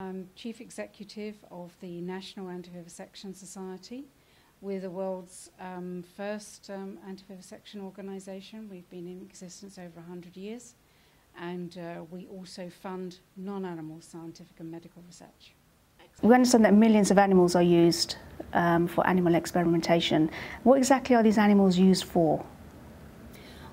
I'm Chief Executive of the National Anti-Vivisection Society. We're the world's um, first um, anti-vivisection organisation. We've been in existence over 100 years and uh, we also fund non-animal scientific and medical research. We understand that millions of animals are used um, for animal experimentation. What exactly are these animals used for?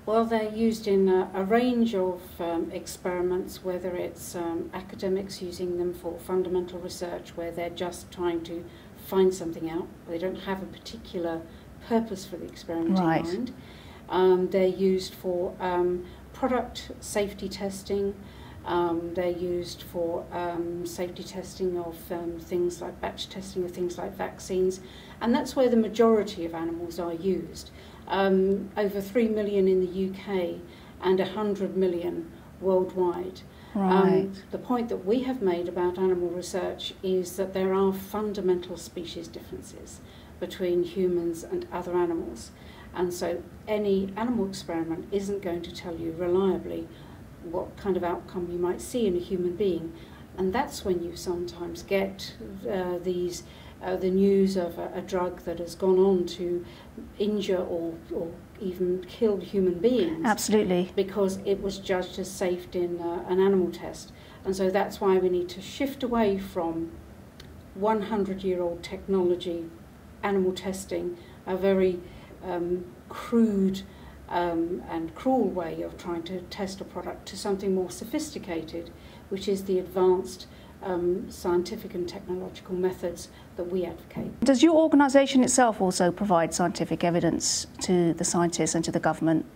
Well, they're used in a, a range of um, experiments, whether it's um, academics using them for fundamental research, where they're just trying to find something out, they don't have a particular purpose for the experiment right. in mind. Um, they're used for um, product safety testing. Um, they're used for um, safety testing of um, things like batch testing of things like vaccines, and that's where the majority of animals are used. Um, over 3 million in the UK and 100 million worldwide. Um, the point that we have made about animal research is that there are fundamental species differences between humans and other animals. And so any animal experiment isn't going to tell you reliably what kind of outcome you might see in a human being. And that's when you sometimes get uh, these uh, the news of a, a drug that has gone on to injure or, or even kill human beings. Absolutely. Because it was judged as safe in uh, an animal test. And so that's why we need to shift away from 100 year old technology, animal testing, a very um, crude um, and cruel way of trying to test a product to something more sophisticated, which is the advanced um, scientific and technological methods that we advocate. Does your organisation itself also provide scientific evidence to the scientists and to the government?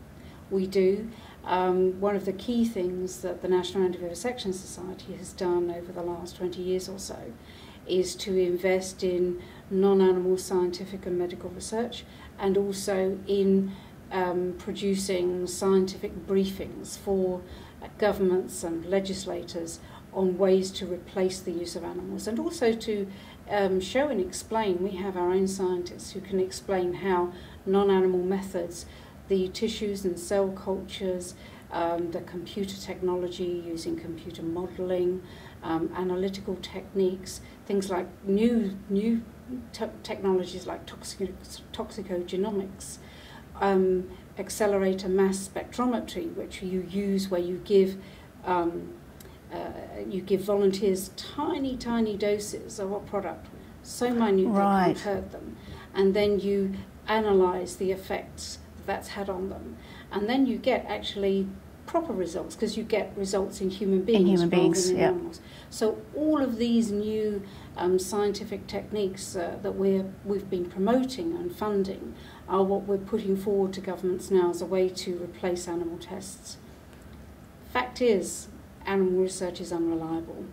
We do. Um, one of the key things that the National Anti-Vivisection Society has done over the last 20 years or so is to invest in non-animal scientific and medical research and also in um, producing scientific briefings for governments and legislators on ways to replace the use of animals and also to um, show and explain. We have our own scientists who can explain how non-animal methods, the tissues and cell cultures, um, the computer technology using computer modeling, um, analytical techniques, things like new new technologies like toxic toxicogenomics, um, accelerator mass spectrometry, which you use where you give um, uh, you give volunteers tiny, tiny doses of a product, so minute right. they can't hurt them, and then you analyze the effects that's had on them, and then you get actually proper results because you get results in human beings in human beings, in yeah. animals. So all of these new um, scientific techniques uh, that we're, we've been promoting and funding are what we're putting forward to governments now as a way to replace animal tests. Fact is, animal research is unreliable.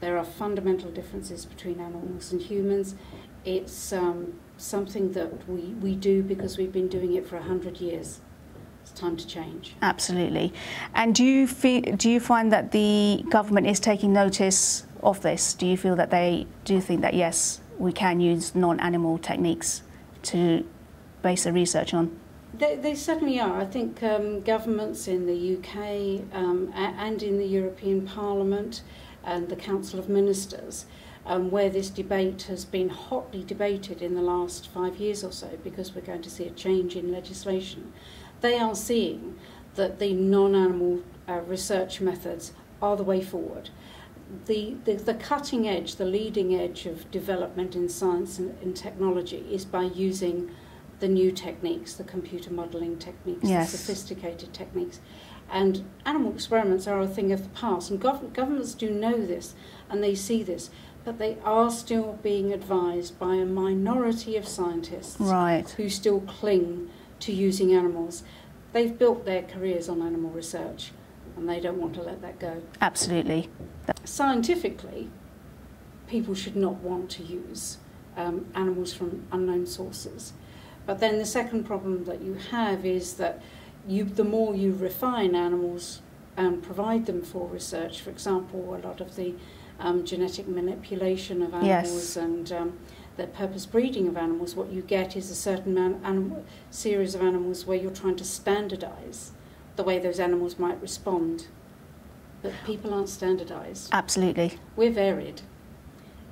There are fundamental differences between animals and humans. It's um, something that we, we do because we've been doing it for 100 years. It's time to change. Absolutely. And do you, do you find that the government is taking notice of this? Do you feel that they do think that, yes, we can use non-animal techniques to base the research on? They, they certainly are. I think um, governments in the UK um, and in the European Parliament and the Council of Ministers, um, where this debate has been hotly debated in the last five years or so, because we're going to see a change in legislation, they are seeing that the non-animal uh, research methods are the way forward. The, the, the cutting edge, the leading edge of development in science and, and technology is by using the new techniques, the computer modelling techniques, yes. the sophisticated techniques. And animal experiments are a thing of the past, and gov governments do know this and they see this, but they are still being advised by a minority of scientists right. who still cling to using animals. They've built their careers on animal research and they don't want to let that go. Absolutely. Scientifically, people should not want to use um, animals from unknown sources. But then the second problem that you have is that you, the more you refine animals and provide them for research, for example, a lot of the um, genetic manipulation of animals yes. and um, the purpose breeding of animals, what you get is a certain animal, series of animals where you're trying to standardize the way those animals might respond. But people aren't standardized. Absolutely. We're varied.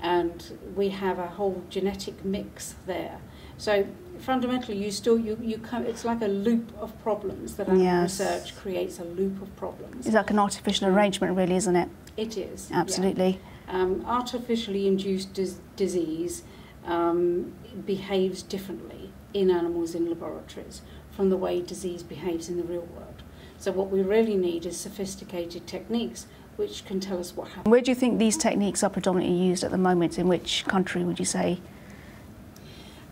and we have a whole genetic mix there. So fundamentally, you still you you come. It's like a loop of problems that animal Yes. research creates a loop of problems. It's like an artificial arrangement, really, isn't it? It is yeah. Absolutely. Um, artificially induced dis- disease um, behaves differently in animals in laboratories from the way disease behaves in the real world. So what we really need is sophisticated techniques which can tell us what happens. Where do you think these techniques are predominantly used at the moment? In which country would you say?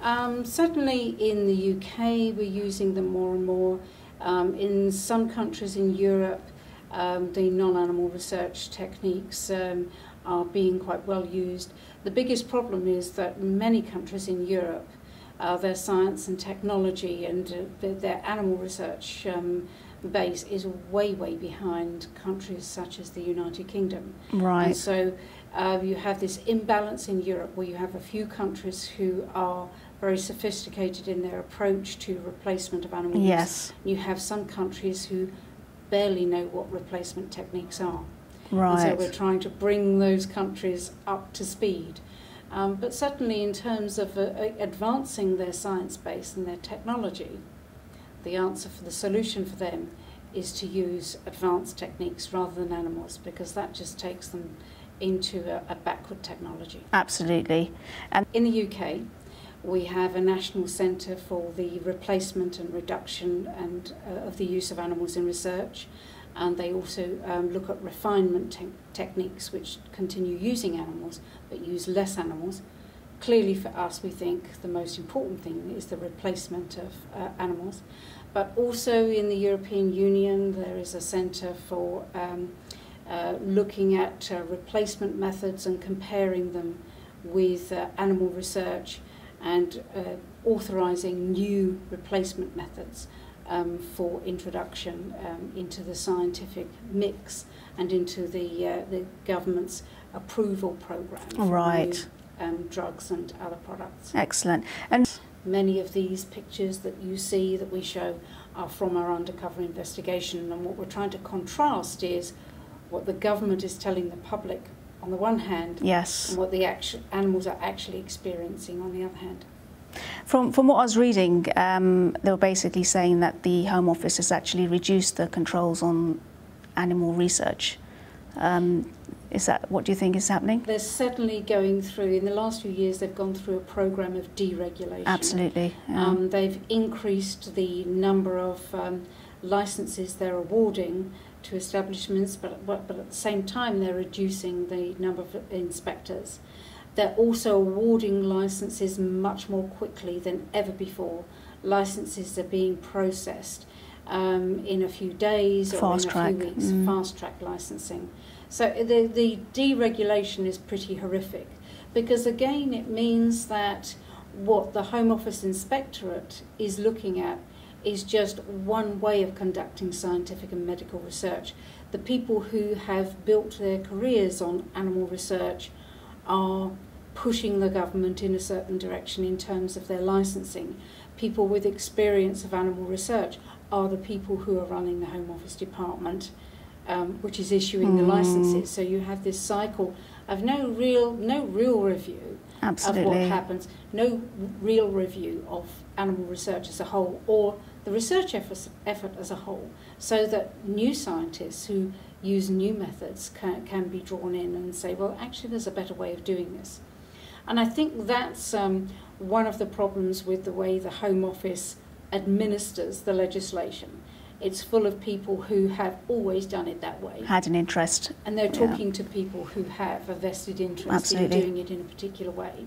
Um, certainly in the UK, we're using them more and more. Um, in some countries in Europe, um, the non-animal research techniques um, are being quite well used. The biggest problem is that many countries in Europe, uh, their science and technology and uh, their, their animal research um, base is way, way behind countries such as the United Kingdom. And Right. so uh, you have this imbalance in Europe where you have a few countries who are very sophisticated in their approach to replacement of animals. Yes. You have some countries who barely know what replacement techniques are. And so we're trying to bring those countries up to speed. Um, but certainly, in terms of uh, uh, advancing their science base and their technology, the answer for the solution for them is to use advanced techniques rather than animals because that just takes them into a, a backward technology. Absolutely. And in the UK, we have a national centre for the replacement and reduction and uh, of the use of animals in research, and they also um, look at refinement te- techniques which continue using animals but use less animals. Clearly, for us, we think the most important thing is the replacement of uh, animals. But also in the European Union, there is a centre for um, uh, looking at uh, replacement methods and comparing them with uh, animal research and uh, authorising new replacement methods um, for introduction um, into the scientific mix and into the, uh, the government's approval programme for Right. new um, drugs and other products. Excellent. And Many of these pictures that you see that we show are from our undercover investigation, and what we're trying to contrast is what the government is telling the public on the one hand, yes. and what the actu- animals are actually experiencing on the other hand. From, from what I was reading, um, they were basically saying that the Home Office has actually reduced the controls on animal research. Um, is that what do you think is happening? They're certainly going through, in the last few years, they've gone through a program of deregulation. Absolutely. yeah. Um, they've increased the number of um, licenses they're awarding to establishments, but, but, but at the same time, they're reducing the number of inspectors. They're also awarding licenses much more quickly than ever before. Licenses are being processed um, in a few days or Fast in a track, few weeks. mm. Fast track licensing. So the, the deregulation is pretty horrific because, again, it means that what the Home Office Inspectorate is looking at is just one way of conducting scientific and medical research. The people who have built their careers on animal research are pushing the government in a certain direction in terms of their licensing. People with experience of animal research are the people who are running the Home Office Department, um, which is issuing the Mm. licenses. So you have this cycle of no real, no real review of what happens, no real review of animal research as a whole or the research effort, effort as a whole, so that new scientists who use new methods can, can be drawn in and say, well, actually, there's a better way of doing this. And I think that's um, one of the problems with the way the Home Office administers the legislation. It's full of people who have always done it that way. Had an interest. And they're Yeah. talking to people who have a vested interest Absolutely. in doing it in a particular way.